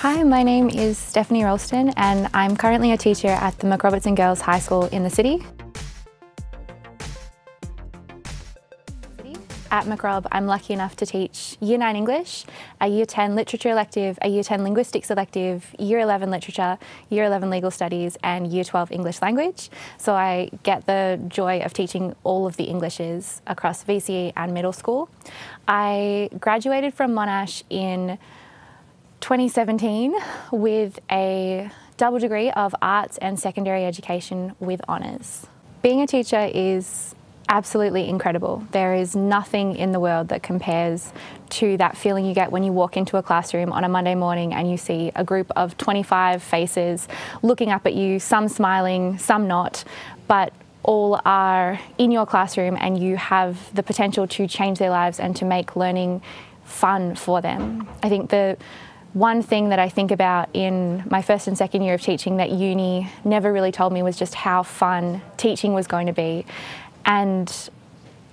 Hi, my name is Stephanie Ralston and I'm currently a teacher at the Mac.Robertson Girls High School in the city. At MacRob, I'm lucky enough to teach Year 9 English, a Year 10 Literature elective, a Year 10 Linguistics elective, Year 11 Literature, Year 11 Legal Studies and Year 12 English Language. So I get the joy of teaching all of the Englishes across VCE and middle school. I graduated from Monash in 2017 with a double degree of arts and secondary education with honours. Being a teacher is absolutely incredible. There is nothing in the world that compares to that feeling you get when you walk into a classroom on a Monday morning and you see a group of 25 faces looking up at you, some smiling, some not, but all are in your classroom and you have the potential to change their lives and to make learning fun for them. I think the one thing that I think about in my first and second year of teaching that uni never really told me was just how fun teaching was going to be. And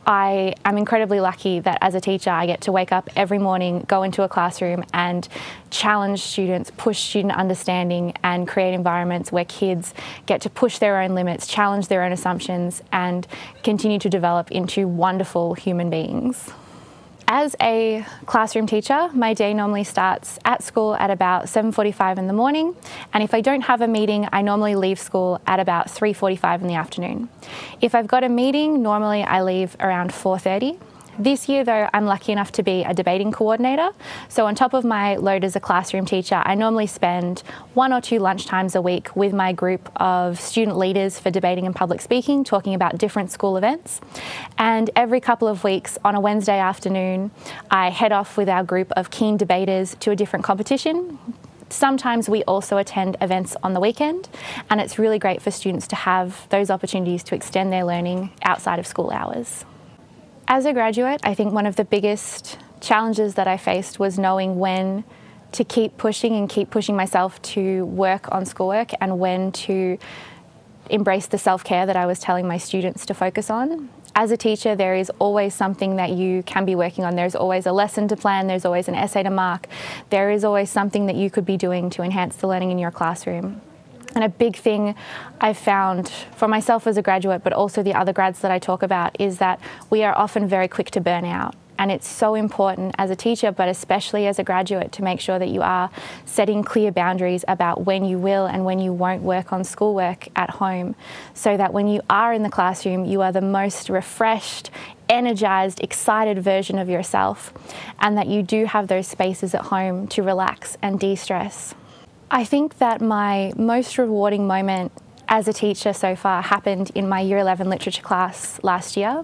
I am incredibly lucky that as a teacher I get to wake up every morning, go into a classroom and challenge students, push student understanding and create environments where kids get to push their own limits, challenge their own assumptions and continue to develop into wonderful human beings. As a classroom teacher, my day normally starts at school at about 7.45 in the morning, and if I don't have a meeting, I normally leave school at about 3.45 in the afternoon. If I've got a meeting, normally I leave around 4.30. This year, though, I'm lucky enough to be a debating coordinator. So, on top of my load as a classroom teacher, I normally spend one or two lunchtimes a week with my group of student leaders for debating and public speaking, talking about different school events. And every couple of weeks on a Wednesday afternoon, I head off with our group of keen debaters to a different competition. Sometimes we also attend events on the weekend, and it's really great for students to have those opportunities to extend their learning outside of school hours. As a graduate, I think one of the biggest challenges that I faced was knowing when to keep pushing and keep pushing myself to work on schoolwork and when to embrace the self care that I was telling my students to focus on. As a teacher, there is always something that you can be working on. There's always a lesson to plan, there's always an essay to mark, there is always something that you could be doing to enhance the learning in your classroom. And a big thing I've found for myself as a graduate, but also the other grads that I talk about, is that we are often very quick to burn out. And it's so important as a teacher, but especially as a graduate, to make sure that you are setting clear boundaries about when you will and when you won't work on schoolwork at home, so that when you are in the classroom, you are the most refreshed, energized, excited version of yourself, and that you do have those spaces at home to relax and de stress. I think that my most rewarding moment as a teacher so far happened in my Year 11 literature class last year.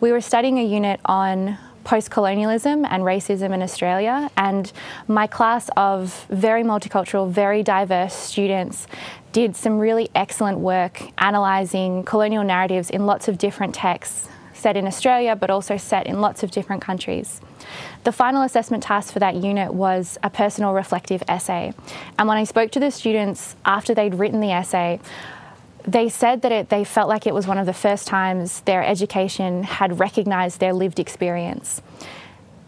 We were studying a unit on post-colonialism and racism in Australia and my class of very multicultural, very diverse students did some really excellent work analysing colonial narratives in lots of different texts set in Australia but also set in lots of different countries. The final assessment task for that unit was a personal reflective essay. And when I spoke to the students after they'd written the essay, they said that it, they felt like it was one of the first times their education had recognised their lived experience.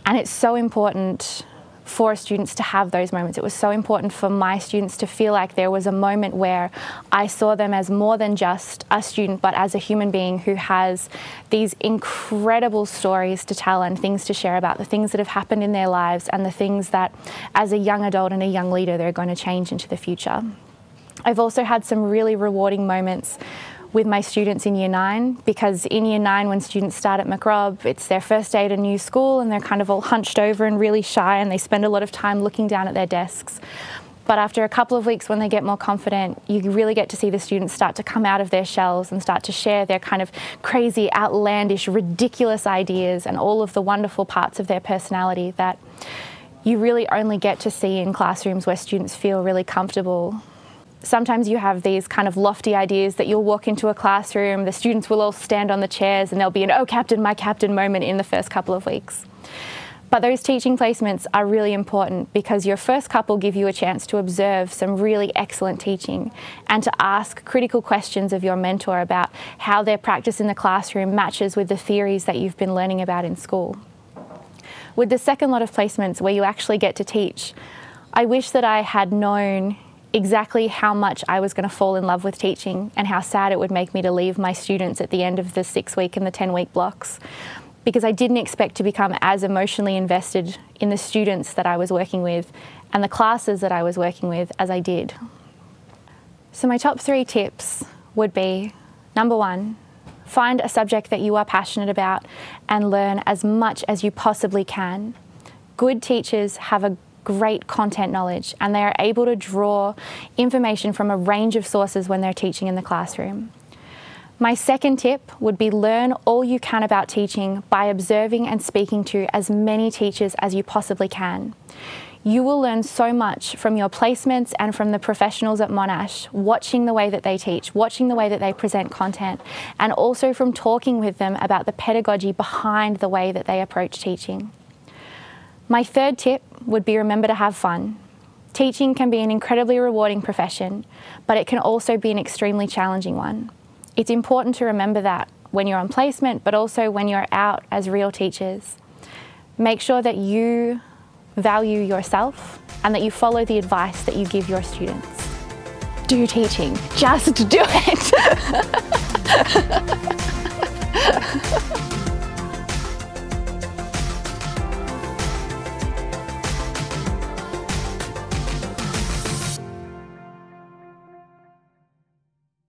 And it's so important for students to have those moments. It was so important for my students to feel like there was a moment where I saw them as more than just a student, but as a human being who has these incredible stories to tell and things to share about the things that have happened in their lives and the things that, as a young adult and a young leader, they're going to change into the future. I've also had some really rewarding moments with my students in year nine because in year nine, when students start at MacRob, it's their first day at a new school and they're kind of all hunched over and really shy and they spend a lot of time looking down at their desks. But after a couple of weeks, when they get more confident, you really get to see the students start to come out of their shells and start to share their kind of crazy, outlandish, ridiculous ideas and all of the wonderful parts of their personality that you really only get to see in classrooms where students feel really comfortable sometimes you have these kind of lofty ideas that you'll walk into a classroom, the students will all stand on the chairs and there'll be an oh captain, my captain moment in the first couple of weeks. But those teaching placements are really important because your first couple give you a chance to observe some really excellent teaching and to ask critical questions of your mentor about how their practice in the classroom matches with the theories that you've been learning about in school. With the second lot of placements where you actually get to teach, I wish that I had known exactly how much I was going to fall in love with teaching and how sad it would make me to leave my students at the end of the six week and the 10 week blocks because I didn't expect to become as emotionally invested in the students that I was working with and the classes that I was working with as I did. So, my top three tips would be number one, find a subject that you are passionate about and learn as much as you possibly can. Good teachers have a great content knowledge and they are able to draw information from a range of sources when they're teaching in the classroom. My second tip would be learn all you can about teaching by observing and speaking to as many teachers as you possibly can. You will learn so much from your placements and from the professionals at Monash, watching the way that they teach, watching the way that they present content, and also from talking with them about the pedagogy behind the way that they approach teaching. My third tip would be remember to have fun. Teaching can be an incredibly rewarding profession, but it can also be an extremely challenging one. It's important to remember that when you're on placement, but also when you're out as real teachers. Make sure that you value yourself and that you follow the advice that you give your students. Do teaching, just do it.